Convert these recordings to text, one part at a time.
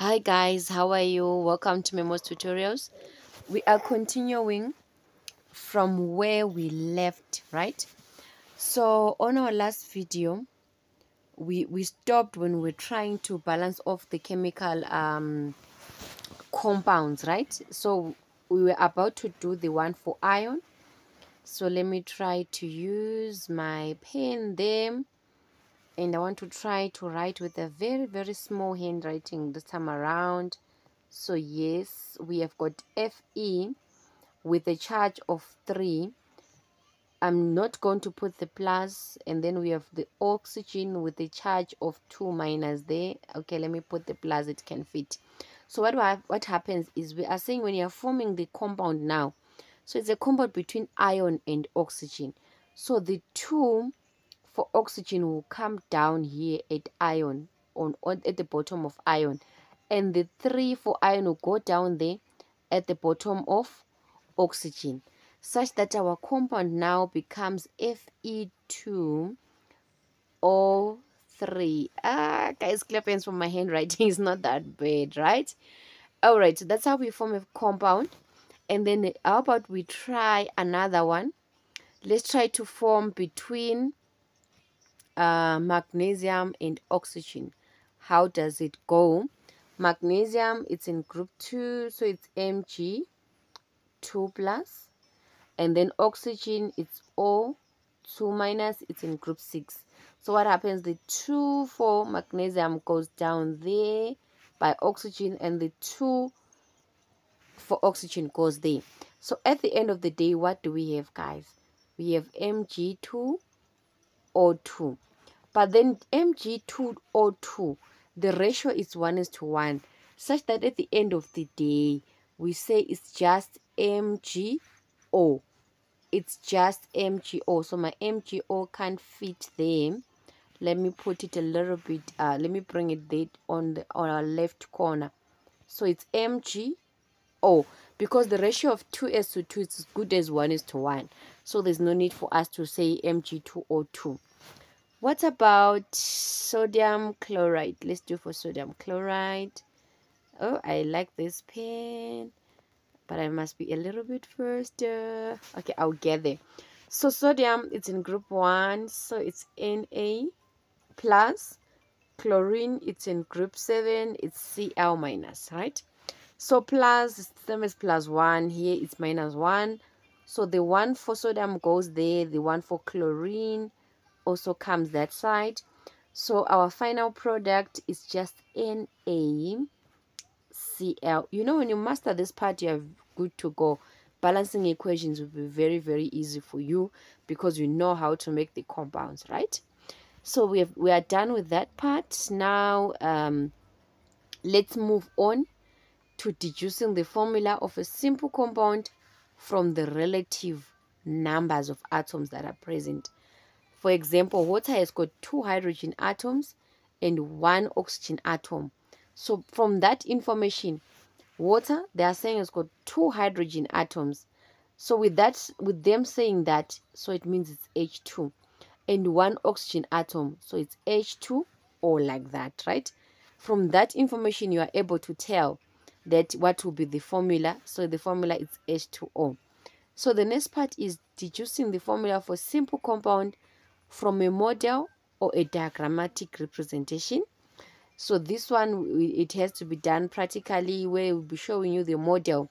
Hi guys, how are you? Welcome to Memos Tutorials. We are continuing from where we left, right? So on our last video, we we stopped when we we're trying to balance off the chemical um compounds, right? So we were about to do the one for iron. So let me try to use my pen there and I want to try to write with a very very small handwriting this time around. So yes we have got Fe with a charge of 3 I'm not going to put the plus and then we have the oxygen with a charge of 2 minus there. Okay let me put the plus it can fit. So what what happens is we are saying when you're forming the compound now so it's a compound between iron and oxygen. So the two for oxygen will come down here at iron on, on at the bottom of iron and the 3 for iron will go down there at the bottom of oxygen such that our compound now becomes Fe2O3. Ah, guys, clap hands for my handwriting. is not that bad, right? All right, so that's how we form a compound. And then how about we try another one? Let's try to form between uh, magnesium and oxygen. How does it go? Magnesium, it's in group 2, so it's Mg 2 plus. And then oxygen, it's O 2 minus, it's in group 6. So what happens? The 2 for magnesium goes down there by oxygen and the 2 for oxygen goes there. So at the end of the day, what do we have, guys? We have Mg2 O2. But then Mg2O2, the ratio is 1 is to 1, such that at the end of the day, we say it's just MgO. It's just MgO. So my MgO can't fit there. Let me put it a little bit, uh, let me bring it there on, the, on our left corner. So it's MgO because the ratio of 2s to 2 is as good as 1 is to 1. So there's no need for us to say Mg2O2. What about sodium chloride? Let's do for sodium chloride. Oh, I like this pen, but I must be a little bit first. Uh, okay, I'll get there. So sodium, it's in group 1, so it's Na plus. Chlorine, it's in group 7, it's Cl minus, right? So plus, the as plus 1, here it's minus 1. So the one for sodium goes there, the one for chlorine also comes that side. So our final product is just NaCl you know when you master this part you're good to go. Balancing equations will be very very easy for you because you know how to make the compounds right? So we have we are done with that part. Now um let's move on to deducing the formula of a simple compound from the relative numbers of atoms that are present for example, water has got two hydrogen atoms and one oxygen atom. So from that information, water, they are saying it's got two hydrogen atoms. So with that, with them saying that, so it means it's H2. And one oxygen atom, so it's H2 or like that, right? From that information, you are able to tell that what will be the formula. So the formula is H2O. So the next part is deducing the formula for simple compound from a model or a diagrammatic representation. So this one, it has to be done practically where we'll be showing you the model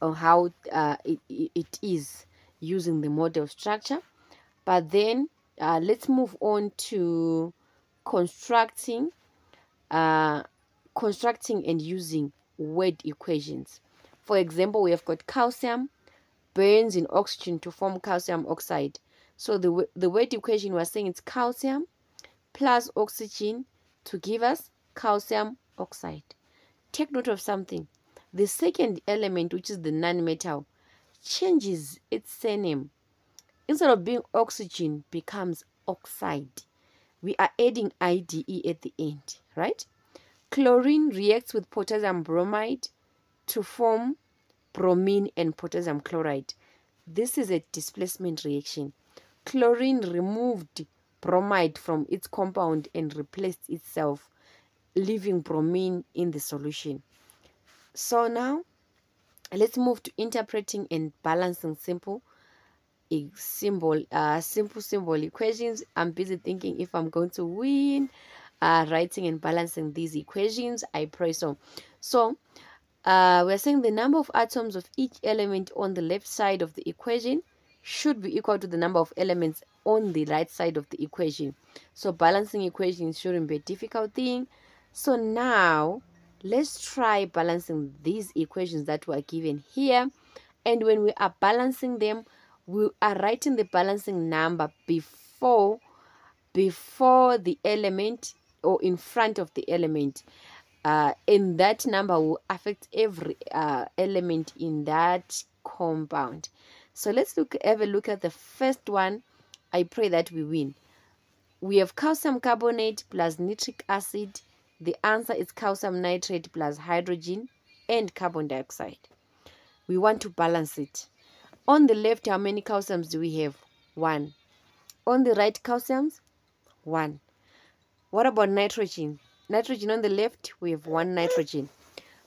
on how uh, it, it is using the model structure. But then uh, let's move on to constructing, uh, constructing and using word equations. For example, we have got calcium burns in oxygen to form calcium oxide. So the, the weight equation was saying it's calcium plus oxygen to give us calcium oxide. Take note of something. The second element, which is the nonmetal, changes its surname. Instead of being oxygen, becomes oxide. We are adding IDE at the end, right? Chlorine reacts with potassium bromide to form bromine and potassium chloride. This is a displacement reaction. Chlorine removed bromide from its compound and replaced itself. leaving bromine in the solution. So now let's move to interpreting and balancing simple symbol uh simple symbol equations i'm busy thinking if i'm going to win uh writing and balancing these equations i pray so so uh we're saying the number of atoms of each element on the left side of the equation should be equal to the number of elements on the right side of the equation. So balancing equations shouldn't be a difficult thing. So now let's try balancing these equations that were given here. And when we are balancing them we are writing the balancing number before before the element or in front of the element. Uh, and that number will affect every uh, element in that compound so let's look have a look at the first one i pray that we win we have calcium carbonate plus nitric acid the answer is calcium nitrate plus hydrogen and carbon dioxide. We want to balance it. On the left, how many calciums do we have? One. On the right, calciums? One. What about nitrogen? Nitrogen on the left, we have one nitrogen.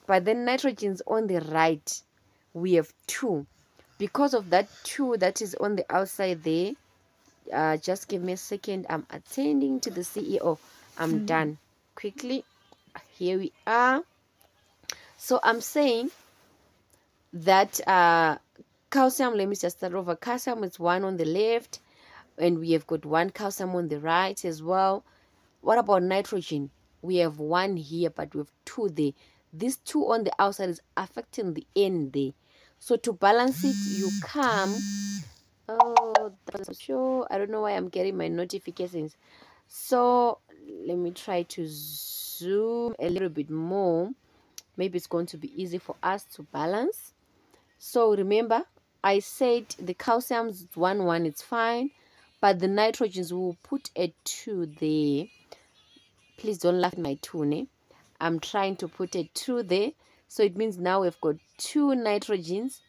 But then nitrogens on the right, we have two. Because of that two that is on the outside there, uh, just give me a second. I'm attending to the CEO. I'm mm -hmm. done. Quickly here we are. So i'm saying that uh calcium let me just start over. Calcium is one on the left and we have got one calcium on the right as well. What about nitrogen? We have one here but we have two there. These two on the outside is affecting the end there so to balance it you come. Oh that's sure i don't know why i'm getting my notifications. So let me try to zoom a little bit more. Maybe it's going to be easy for us to balance. So remember i said the calcium is one one it's fine but the nitrogens will put a two there. Please don't laugh at my two ne? i'm trying to put a two there so it means now we've got two nitrogens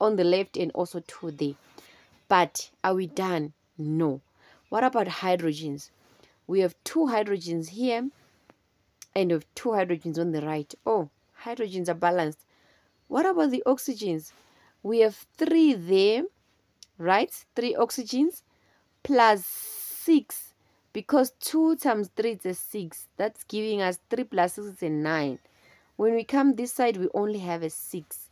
on the left and also two there but are we done no what about hydrogens we have two hydrogens here and of two hydrogens on the right. Oh, hydrogens are balanced. What about the oxygens? We have three there, right? Three oxygens plus six because 2 times 3 is a 6. That's giving us 3 plus 6 is a 9. When we come this side, we only have a 6.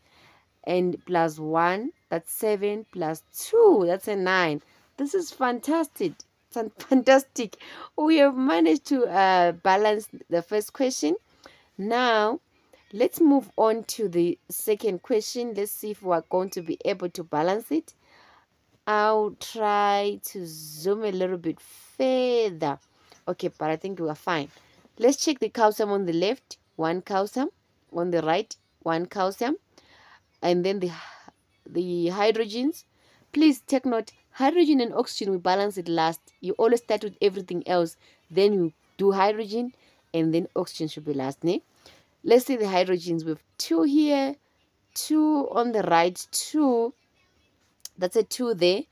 And plus 1, that's 7, plus 2, that's a 9. This is fantastic. fantastic. We have managed to uh, balance the first question. Now let's move on to the second question. Let's see if we're going to be able to balance it. I'll try to zoom a little bit further. Okay but i think we are fine. Let's check the calcium on the left one calcium on the right one calcium and then the the hydrogens. Please take note hydrogen and oxygen we balance it last. You always start with everything else then you do hydrogen and then oxygen should be last ne? let's see the hydrogens. With two here two on the right two that's a two there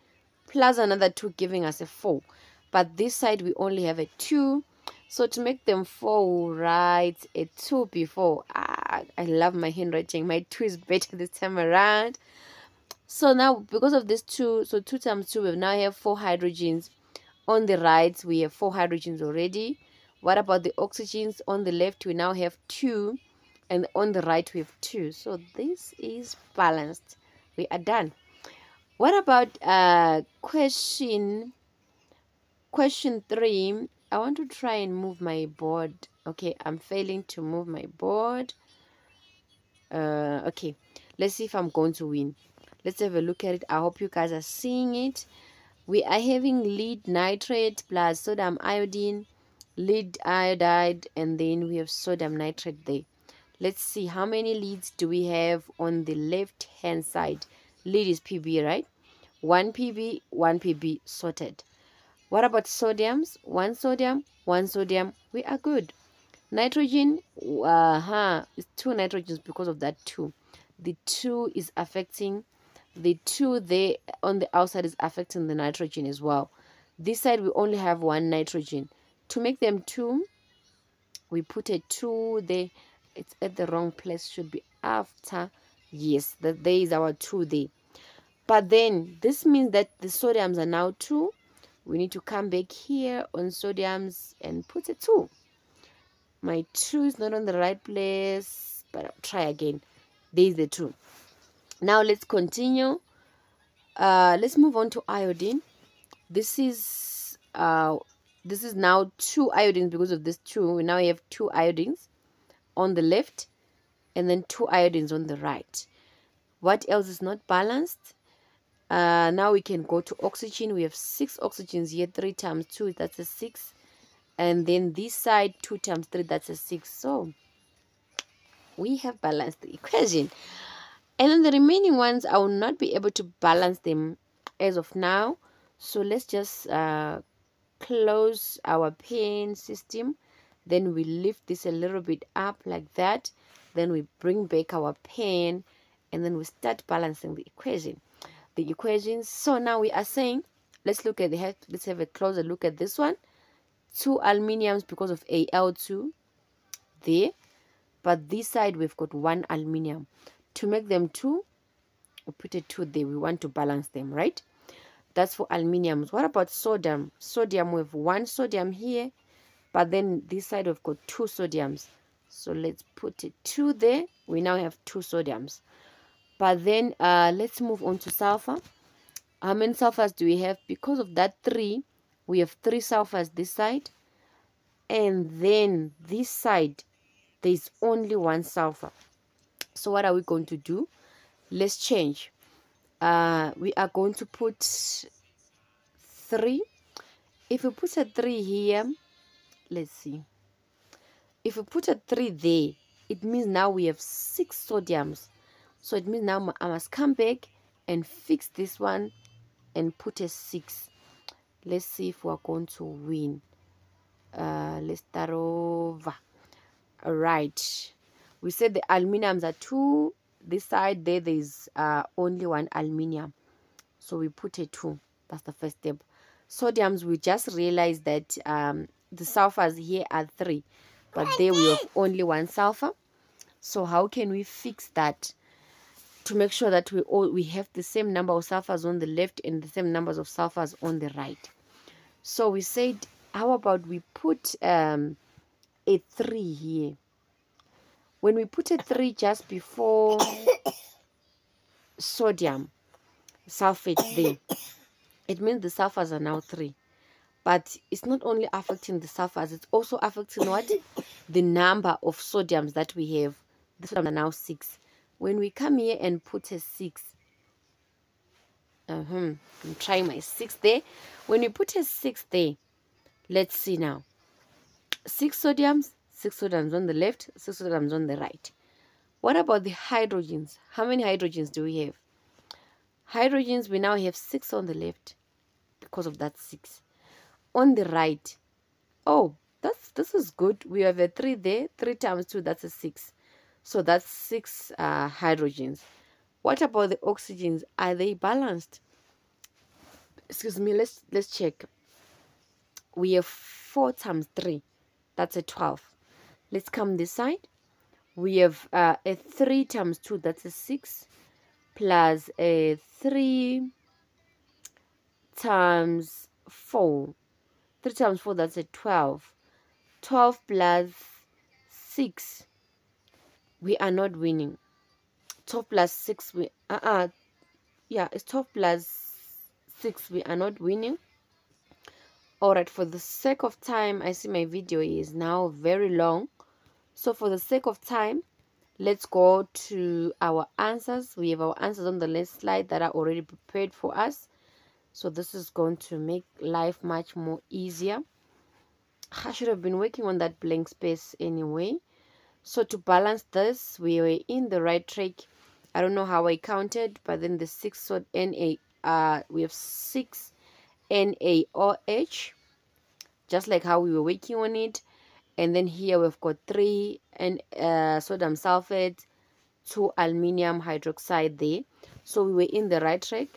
plus another two giving us a four. But this side we only have a two so to make them four we'll write a two before ah, i love my handwriting. My two is better this time around. So now because of this two so two times two we now have four hydrogens on the right. We have four hydrogens already. What about the oxygens on the left? We now have two. And on the right we have two. So this is balanced. We are done. What about uh question question three i want to try and move my board. Okay i'm failing to move my board. Uh okay let's see if i'm going to win. Let's have a look at it. I hope you guys are seeing it. We are having lead nitrate plus sodium iodine. Lead iodide and then we have sodium nitrate there. Let's see how many leads do we have on the left hand side? Lead is pb right? One pb one pb sorted what about sodiums? One sodium one sodium we are good. Nitrogen uh huh it's two nitrogens because of that two. The two is affecting the two there on the outside is affecting the nitrogen as well. This side we only have one nitrogen. To make them two we put a 2 there. It's at the wrong place should be after. Yes that there is our 2 there. But then this means that the sodiums are now 2 we need to come back here on sodiums and put a 2 my 2 is not on the right place but I'll try again. There's the 2 now let's continue. Uh, let's move on to iodine. This is uh, this is now two iodines because of this two we now have two iodines on the left and then two iodines on the right. What else is not balanced uh, now we can go to oxygen. We have six oxygens here. Three times two that's a six. And then this side two times three that's a six. So we have balanced the equation. And then the remaining ones i will not be able to balance them as of now. So let's just uh, close our pen system. Then we lift this a little bit up like that. Then we bring back our pen. And then we start balancing the equation the equations. So now we are saying let's look at the let's have a closer look at this one. Two aluminiums because of al2 there but this side we've got one aluminium. To make them two we put a two there. We want to balance them right? That's for aluminiums. What about sodium? Sodium we have one sodium here but then this side we've got two sodiums. So let's put it two there. We now have two sodiums but then uh, let's move on to sulfur. How many sulfurs do we have? Because of that three we have three sulfurs this side. And then this side there's only one sulfur. So what are we going to do? Let's change. Uh, we are going to put 3 if we put a 3 here let's see. If we put a 3 there it means now we have 6 sodiums so it means now I must come back and fix this one and put a 6 let's see if we're going to win. Uh, let's start over. All right we said the aluminiums are 2 this side there there's uh, only one aluminium. So we put a two. That's the first step. Sodiums we just realized that um, the sulfurs here are three but there we have only one sulfur. So how can we fix that to make sure that we all we have the same number of sulfurs on the left and the same numbers of sulfurs on the right so we said how about we put um, a 3 here when we put a 3 just before sodium sulfate there, it means the sulfurs are now 3. But it's not only affecting the sulfurs, it's also affecting what? the number of sodiums that we have. The sodiums are now 6. When we come here and put a 6, uh -huh, I'm trying my 6 there. When we put a 6 there, let's see now. 6 sodiums, six sodiums on the left, six sodiums on the right. What about the hydrogens? How many hydrogens do we have? Hydrogens, we now have six on the left because of that six. On the right, oh, that's this is good. We have a three there, three times two, that's a six. So that's six uh, hydrogens. What about the oxygens? Are they balanced? Excuse me, let's let's check. We have four times three, that's a 12 let's come this side we have uh, a 3 times 2 that's a 6 plus a 3 times 4 3 times 4 that's a 12 12 plus 6 we are not winning 12 plus 6 we uh, uh yeah it's 12 plus 6 we are not winning all right for the sake of time i see my video is now very long so for the sake of time, let's go to our answers. We have our answers on the next slide that are already prepared for us. So this is going to make life much more easier. I should have been working on that blank space anyway. So to balance this, we were in the right track. I don't know how I counted, but then the six so Na, uh, we have six NaOH, just like how we were working on it. And then here we've got three and uh, sodium sulfate two aluminium hydroxide there. So we were in the right track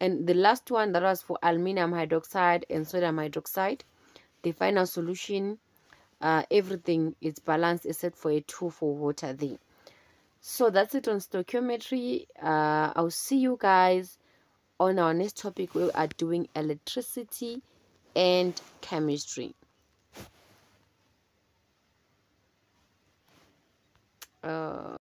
and the last one that was for aluminium hydroxide and sodium hydroxide the final solution uh, everything is balanced except for a 2 for water there. So that's it on stoichiometry. Uh, i'll see you guys on our next topic we are doing electricity and chemistry. Uh,